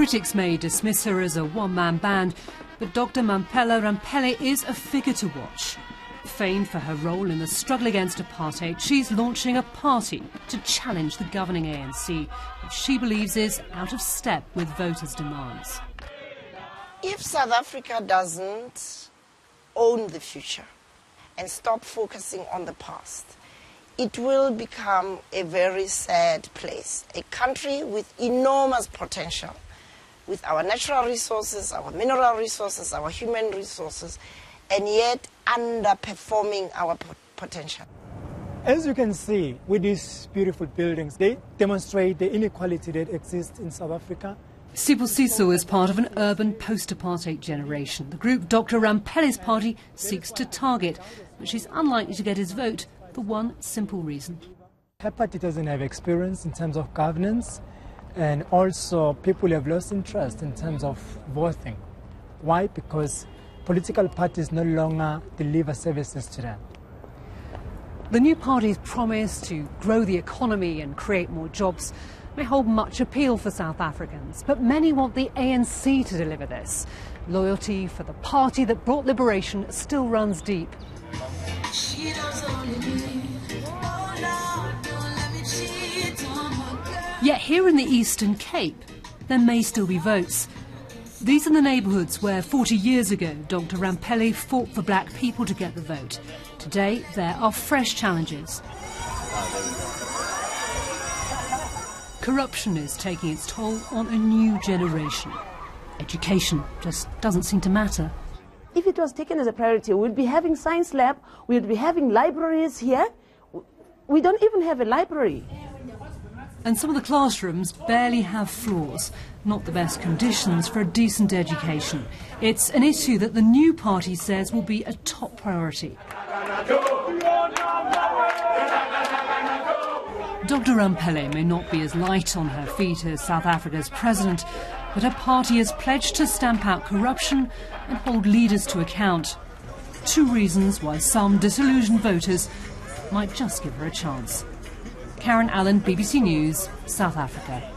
Critics may dismiss her as a one-man band, but Dr Mamphela Ramphele is a figure to watch. Famed for her role in the struggle against apartheid, she's launching a party to challenge the governing ANC, which she believes is out of step with voters' demands. If South Africa doesn't own the future and stop focusing on the past, it will become a very sad place. A country with enormous potential, with our natural resources, our mineral resources, our human resources, and yet underperforming our potential. As you can see with these beautiful buildings, they demonstrate the inequality that exists in South Africa. Sibusiso is part of an urban post-apartheid generation. The group Dr Ramphele's party seeks to target, but she's unlikely to get his vote for one simple reason. Her party doesn't have experience in terms of governance, and also people have lost interest in terms of voting. Why? Because political parties no longer deliver services to them. The new party's promise to grow the economy and create more jobs may hold much appeal for South Africans, but many want the ANC to deliver this. Loyalty for the party that brought liberation still runs deep. Yet here in the Eastern Cape, there may still be votes. These are the neighbourhoods where 40 years ago Dr Ramphele fought for black people to get the vote. Today, there are fresh challenges. Corruption is taking its toll on a new generation. Education just doesn't seem to matter. If it was taken as a priority, we'd be having science lab, we'd be having libraries here. We don't even have a library. And some of the classrooms barely have floors. Not the best conditions for a decent education. It's an issue that the new party says will be a top priority. Dr Ramphele may not be as light on her feet as South Africa's president, but her party has pledged to stamp out corruption and hold leaders to account. Two reasons why some disillusioned voters might just give her a chance. Karen Allen, BBC News, South Africa.